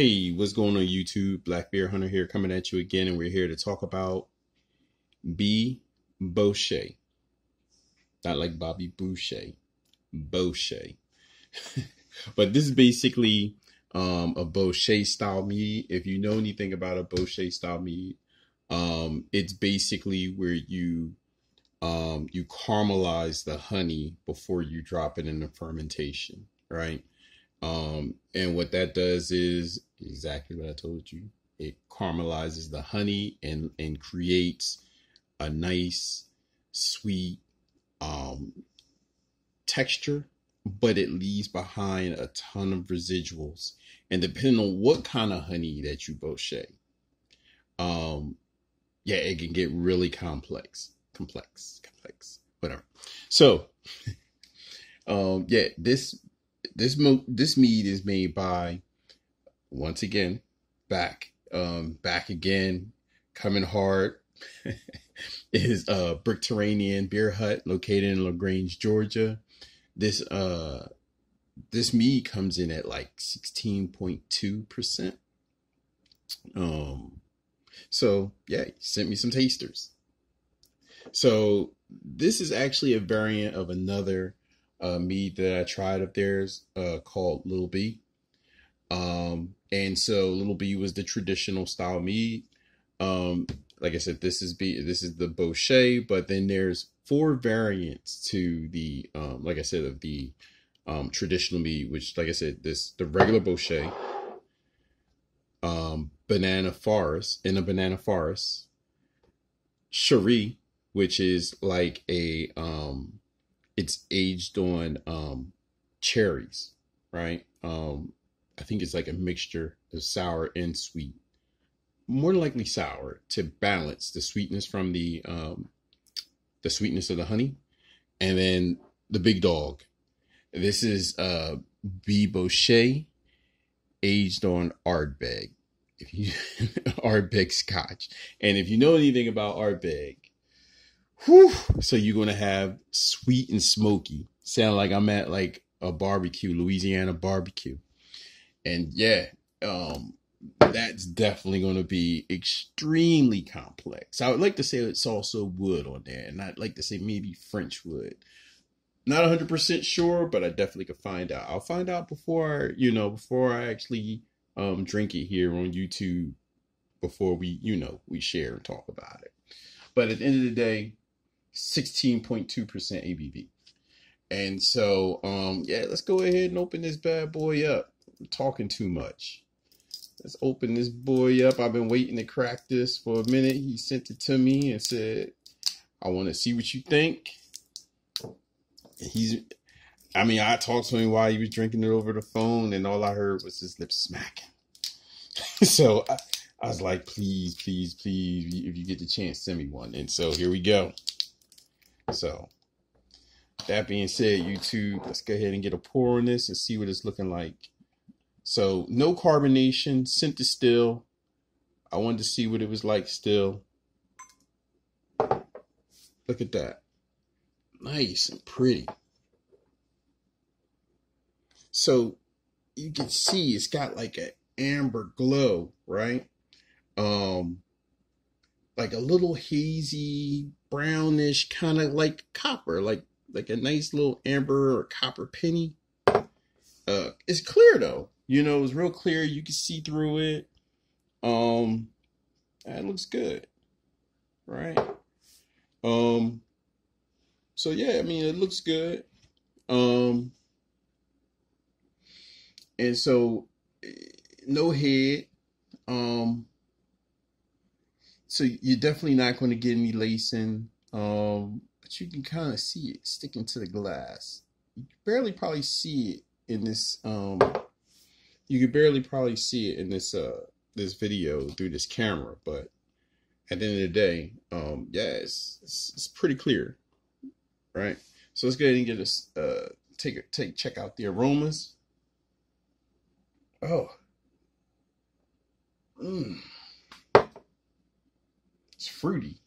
Hey, what's going on YouTube? Black Beer Hunter here coming at you again, and we're here to talk about B. Bochet. Not like Bobby Boucher, Bochet. but this is basically um, a Bochet style mead. If you know anything about a Bochet style mead, um, it's basically where you um, you caramelize the honey before you drop it in the fermentation, right? Um, and what that does is exactly what I told you. It caramelizes the honey and and creates a nice, sweet um, texture, but it leaves behind a ton of residuals. And depending on what kind of honey that you bochet, um, yeah, it can get really complex, complex, complex, whatever. So, um, yeah, this this mo- this mead is made by once again back um back again coming hard is uh Brickterranean Beer Hut located in LaGrange, Georgia. This uh this mead comes in at like 16.2%. Um so yeah, sent me some tasters. So this is actually a variant of another uh, mead that I tried of theirs uh, called Little B. Um, and so Little B was the traditional style mead. Um, like I said, this is B, this is the Bochet, but then there's four variants to the, um, like I said, of the um, traditional mead, which, like I said, this the regular Bochet, um, Banana Forest, in a Banana Forest, Cherie, which is like a um it's aged on um, cherries, right? Um, I think it's like a mixture of sour and sweet. More likely sour to balance the sweetness from the um, the sweetness of the honey, and then the big dog. This is uh, B Bochet aged on Ardbeg. If you Ardbeg Scotch, and if you know anything about Ardbeg, Whew. So you're gonna have sweet and smoky. Sound like I'm at like a barbecue, Louisiana barbecue. And yeah, um, that's definitely gonna be extremely complex. I would like to say it's also wood on there, and I'd like to say maybe French wood. Not 100% sure, but I definitely could find out. I'll find out before, you know, before I actually um drink it here on YouTube before we, you know, we share and talk about it. But at the end of the day, 16.2% ABV. And so, um, yeah, let's go ahead and open this bad boy up. I'm talking too much. Let's open this boy up. I've been waiting to crack this for a minute. He sent it to me and said, I want to see what you think. he's, I mean, I talked to him while he was drinking it over the phone, and all I heard was his lips smacking. so I, I was like, please, please, please, if you get the chance, send me one. And so here we go. So that being said, YouTube, let's go ahead and get a pour on this and see what it's looking like. So no carbonation, sent it still. I wanted to see what it was like still. Look at that. Nice and pretty. So you can see it's got like an amber glow, right? Um, like a little hazy brownish kind of like copper, like like a nice little amber or copper penny. Uh, it's clear though. You know, it's real clear. You can see through it. Um, that looks good, right? Um, so yeah, I mean, it looks good. Um, and so eh, no head. Um, so you're definitely not going to get any lacing, um, but you can kind of see it sticking to the glass. You barely probably see it in this. Um, you could barely probably see it in this uh, this video through this camera, but at the end of the day, um, yeah, it's, it's, it's pretty clear, right? So let's go ahead and get us uh, take a take check out the aromas. Oh. Mmm it's fruity.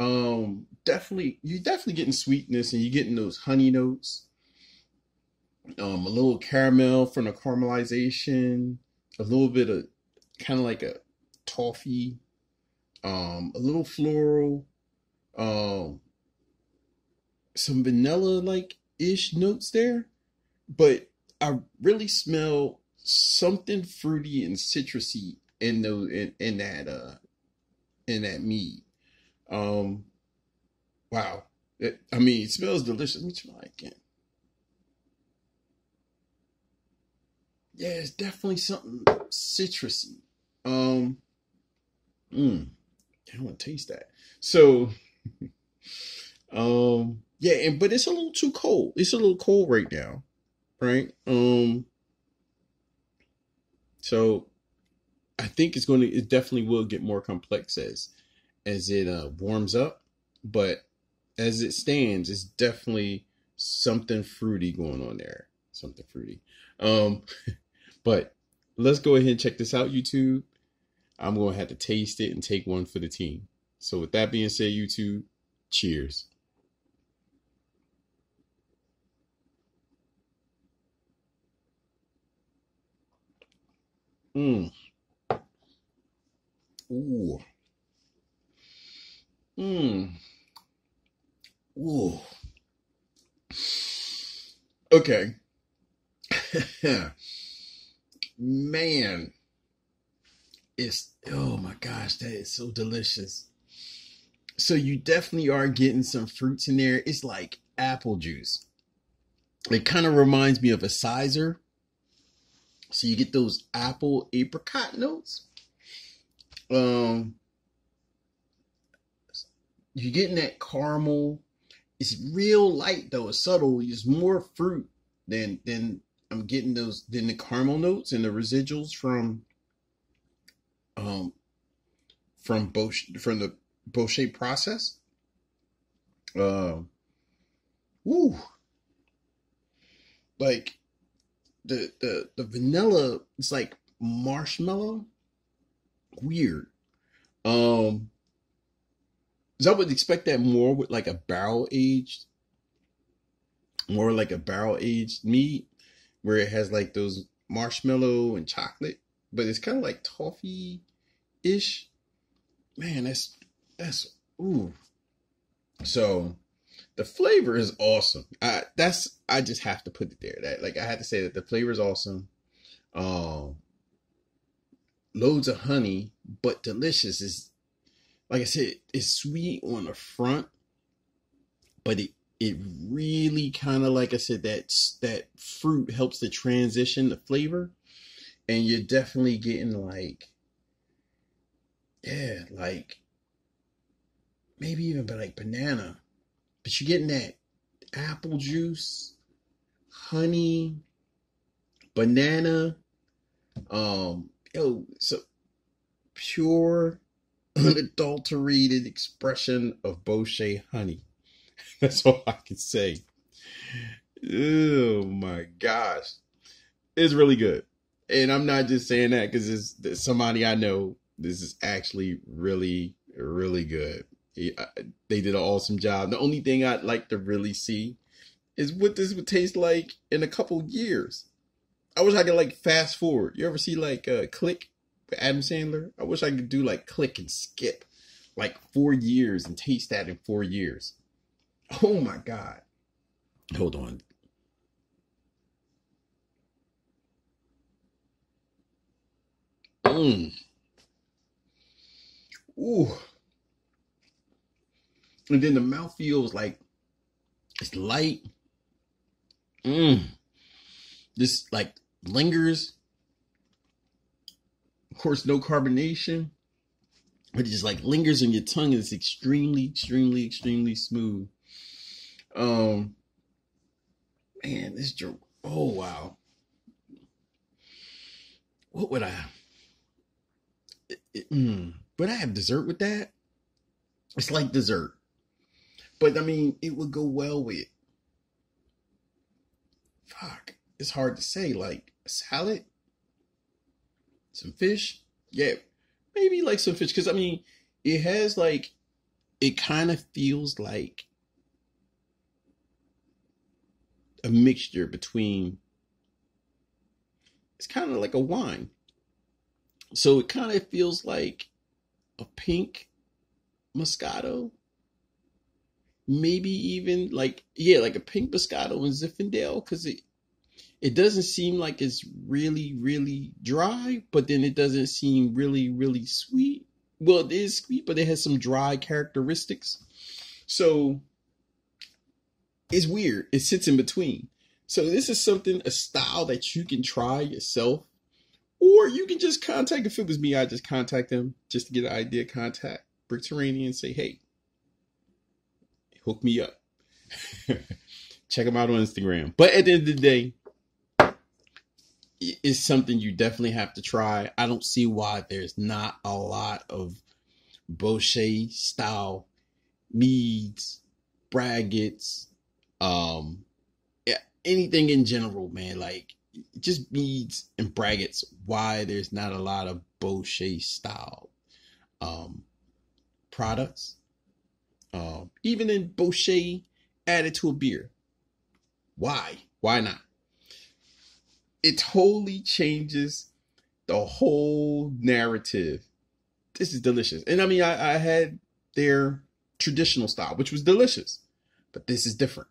Um, definitely, you're definitely getting sweetness and you're getting those honey notes. Um, a little caramel from the caramelization, a little bit of kind of like a toffee, um, a little floral, um, some vanilla like ish notes there, but I really smell something fruity and citrusy in those in, in that uh in that mead. Um, wow. It, I mean, it smells delicious. Let me try again. Yeah, it's definitely something citrusy. Um, mm, I want to taste that. So, um, yeah, and but it's a little too cold. It's a little cold right now, right? Um, so I think it's going to. It definitely will get more complex as as it uh, warms up, but as it stands, it's definitely something fruity going on there. Something fruity. Um, but let's go ahead and check this out, YouTube. I'm going to have to taste it and take one for the team. So with that being said, YouTube, cheers. Mmm. Ooh. Mmm. Ooh. Okay. Man. It's oh my gosh, that is so delicious. So you definitely are getting some fruits in there. It's like apple juice. It kind of reminds me of a cider so you get those apple apricot notes. Um, you're getting that caramel. It's real light though. It's subtle. It's more fruit than than I'm getting those than the caramel notes and the residuals from um from Bochet from the Bochet process. Uh, woo. Like the the the vanilla it's like marshmallow weird um I would expect that more with like a barrel aged more like a barrel aged mead where it has like those marshmallow and chocolate but it's kind of like toffee ish man that's that's ooh so the flavor is awesome. I that's I just have to put it there. That like I had to say that the flavor is awesome. Um loads of honey, but delicious. Is like I said, it's sweet on the front, but it it really kind of like I said that that fruit helps to transition the flavor, and you're definitely getting like yeah, like maybe even but like banana. But you're getting that apple juice, honey, banana, um, yo, so pure, unadulterated expression of Bochet honey. That's all I can say. Oh my gosh. It's really good. And I'm not just saying that because it's somebody I know. This is actually really, really good. Uh, they did an awesome job. The only thing I'd like to really see is what this would taste like in a couple years. I wish I could like fast forward. You ever see like uh, Click Adam Sandler? I wish I could do like Click and skip like four years and taste that in four years. Oh my god! Hold on. Mmm. Ooh. And then the mouth feels like it's light. Mmm. Just like lingers. Of course, no carbonation. But it just like lingers in your tongue and it's extremely, extremely, extremely smooth. Um man, this. Oh wow. What would I it, mm, would I have dessert with that? It's like dessert. But I mean, it would go well with. Fuck, it's hard to say. Like a salad, some fish. Yeah, maybe like some fish. Because I mean, it has like, it kind of feels like a mixture between. It's kind of like a wine. So it kind of feels like a pink Moscato. Maybe even like yeah, like a pink Moscato and Zinfandel because it it doesn't seem like it's really really dry, but then it doesn't seem really really sweet. Well, it is sweet, but it has some dry characteristics. So it's weird. It sits in between. So this is something a style that you can try yourself or you can just contact, if it was me, I'd just contact them just to get an idea, contact BrickTerranean and say, hey, hook me up. Check them out on Instagram. But at the end of the day, it's something you definitely have to try. I don't see why there's not a lot of Bochet style meads, braggots, um, anything in general, man. Like just meads and braggots why there's not a lot of Bochet style um, products. Um, even in Bochet added to a beer. Why? Why not? It totally changes the whole narrative. This is delicious. And I mean, I, I had their traditional style, which was delicious, but this is different.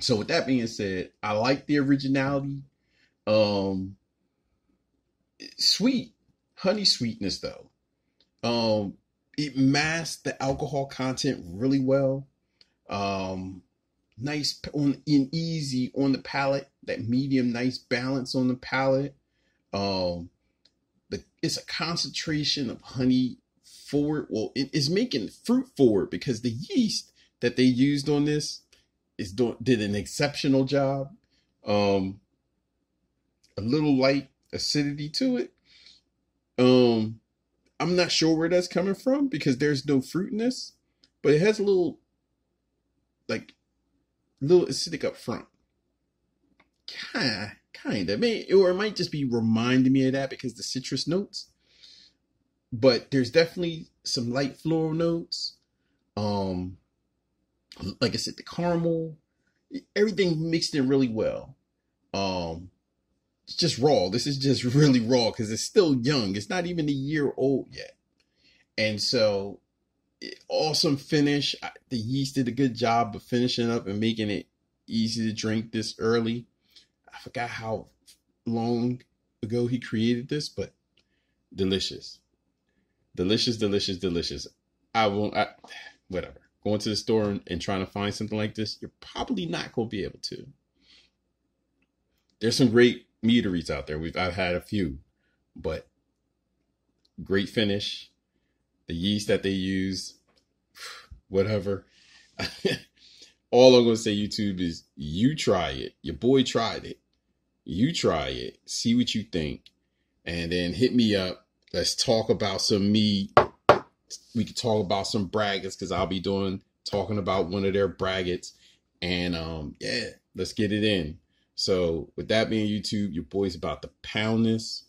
So with that being said, I like the originality. Um, sweet, honey sweetness though. Um, it masked the alcohol content really well. Um, nice on in easy on the palate. That medium, nice balance on the palate. Um, the it's a concentration of honey forward. Well, it is making fruit forward because the yeast that they used on this is doing did an exceptional job. Um, a little light acidity to it. Um, I'm not sure where that's coming from because there's no fruit in this, but it has a little, like, little acidic up front. Kinda, kinda. May, or it might just be reminding me of that because the citrus notes. But there's definitely some light floral notes. Um, like I said, the caramel, everything mixed in really well. Um, it's just raw. This is just really raw because it's still young. It's not even a year old yet. And so, awesome finish. The yeast did a good job of finishing up and making it easy to drink this early. I forgot how long ago he created this, but delicious. Delicious, delicious, delicious. I won't, I, whatever. Going to the store and, and trying to find something like this, you're probably not going to be able to. There's some great meaderies out there. We've I've had a few, but great finish. The yeast that they use, whatever. All I'm gonna say, YouTube, is you try it. Your boy tried it. You try it. See what you think, and then hit me up. Let's talk about some mead. We can talk about some braggots because I'll be doing talking about one of their braggots, and um, yeah, let's get it in. So with that being YouTube, your boy's about to pound this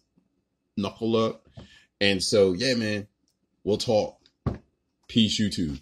knuckle up. And so yeah, man, we'll talk. Peace, YouTube.